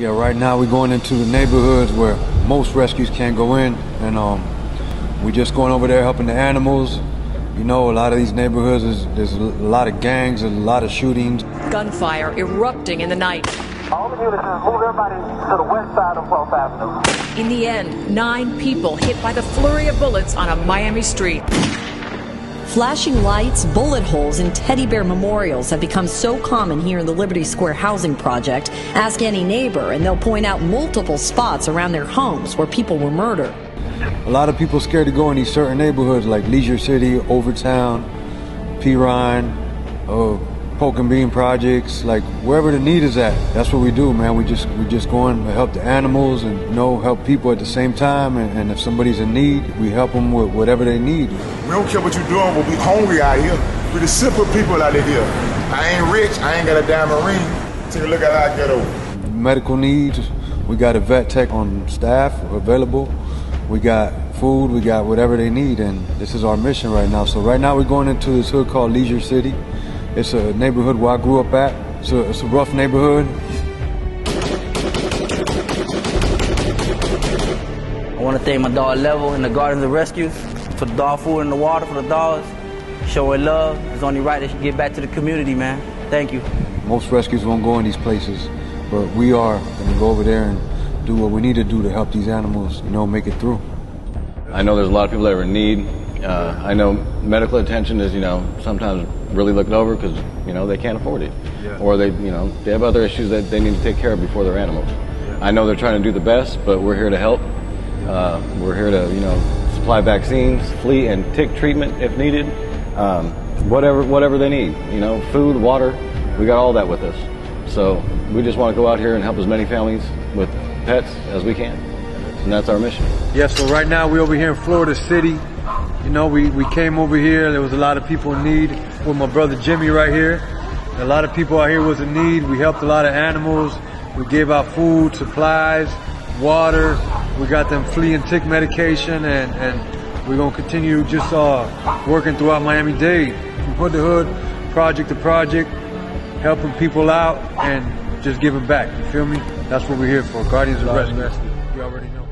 Yeah, right now we're going into the neighborhoods where most rescues can't go in, and um, we're just going over there helping the animals. You know, a lot of these neighborhoods, is, there's a lot of gangs, there's a lot of shootings. Gunfire erupting in the night. All the units move everybody to the west side of 12th Avenue. In the end, nine people hit by the flurry of bullets on a Miami street. Flashing lights, bullet holes, and teddy bear memorials have become so common here in the Liberty Square housing project. Ask any neighbor, and they'll point out multiple spots around their homes where people were murdered. A lot of people scared to go in these certain neighborhoods like Leisure City, Overtown, Perrine, uh, Pork and Bean projects, like wherever the need is at. That's what we do, man. We just we just going to help the animals and you know help people at the same time. And, and if somebody's in need, we help them with whatever they need. We don't care what you're doing, but we hungry out here. We're the simple people out here. I ain't rich. I ain't got a diamond ring. Take a look at our ghetto. Medical needs. We got a vet tech on staff available. We got food. We got whatever they need, and this is our mission right now. So right now we're going into this hood called Leisure City. It's a neighborhood where I grew up at. It's a, it's a rough neighborhood. I want to thank my dog Level and the Guardians of Rescues for the dog food and the water for the dogs. Showing love. It's only right they should get back to the community, man. Thank you. Most rescues won't go in these places, but we are going to go over there and do what we need to do to help these animals, you know, make it through. I know there's a lot of people that are in need. Uh, I know medical attention is, you know, sometimes really looked over because, you know, they can't afford it. Yeah. Or they, you know, they have other issues that they need to take care of before their animals. Yeah. I know they're trying to do the best, but we're here to help. Uh, we're here to, you know, supply vaccines, flea and tick treatment if needed. Um, whatever, whatever they need, you know, food, water, we got all that with us. So we just want to go out here and help as many families with pets as we can. And that's our mission. Yeah, so right now we're over here in Florida City. You know, we, we came over here. There was a lot of people in need with my brother Jimmy right here. A lot of people out here was in need. We helped a lot of animals. We gave out food, supplies, water. We got them flea and tick medication, and, and we're gonna continue just uh, working throughout Miami-Dade, from hood to hood, project to project, helping people out and just giving back. You feel me? That's what we're here for. Guardians of Rescue. You already know.